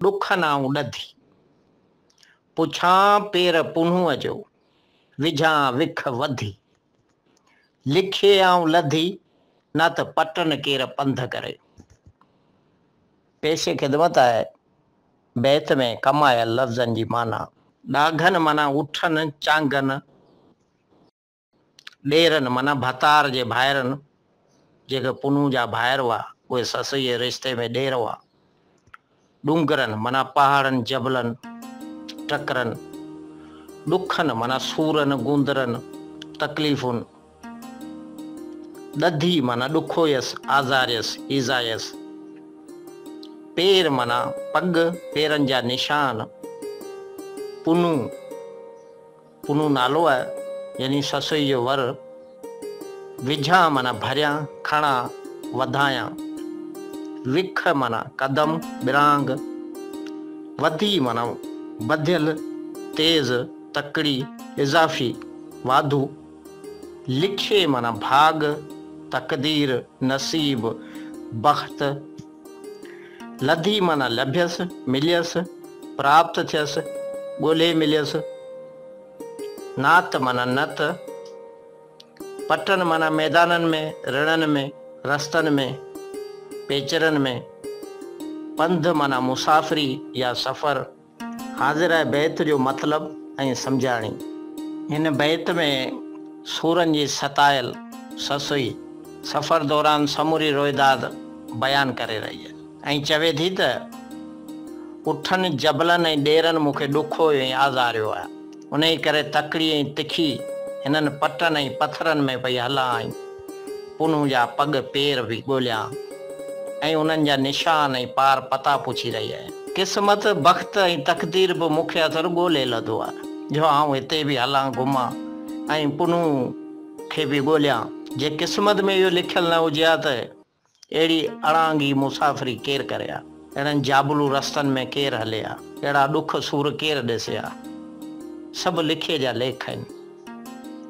ॾुखन आऊँ ॾधी पुछां पेर जो विख वधी। लिखे लधी न त पटन केर पंध करे। पेशे ख़िदमत बैत में कमायल माना। ॾाघन माना उठनि चांगनि ॾेरनि माना भतार जे जेके पुनू जा भाइर हुआ, उहे ससुई जे रिश्ते में ॾेर हुआ। ॾूंगरनि माना पहाड़नि, जबलनि, टकरनि, ॾुखनि माना सूरनि, गुंदरनि, तकलीफ़ुनि। ॾधी माना ॾुखो यसि आज़ारियसि पेर माना पग, पेरनि जा निशान। पुनू पुनू नालो आहे, यानी ससुई जो वर। विझा माना भरियाँ खणा, वधायां। विख माना कदम बिरांग, वधी माना बधियल तेज़, तकड़ी, इज़ाफ़ी, वाधू। लिखे माना भाग, तकदीर, नसीब, बख़्त। लधी माना लभियसि, मिलियसि, प्राप्त थियसि ॻोल्हे मिलियसि। नात माना नत पटन माना मैदाननि में, रणनि में, रस्तनि में, पेचरनि में। पंध माना मुसाफ़िरी या सफ़र। हाज़िर बैत जो मतिलबु ऐं सम्झाणी। हिन बैत में सूरनि जी सतायल ससुई सफ़र दौरान समूरी रोइदाद बयानु करे रही आहे ऐं चवे थी त, उठनि, जबलनि ऐं ॾेरनि मूंखे ॾुखो ऐं आज़ारियो आहे। उन करे तकड़ी ऐं तिखी हिननि पटनि पथरनि में पई हलां पुनू जा पग पेर बि ॻोल्हियाँ जा निशान पार पता पुछी रही आहे क़िस्मत बख़्त तक़दीर बि मूंखे असरु ॻोल्हे लधो जो आउं हिते बि हलां घुमां पुनू खे बि ॻोल्हियाँ। जे क़िस्मत में इहो लिखियलु न हुजे हा त अहिड़ी अड़ांगी मुसाफ़िरी केरु करे हा अहिड़नि जाबलू में केरु हले हा अहिड़ा सूर केरु ॾिसे हा सभु लिखे जा लेख आहिनि।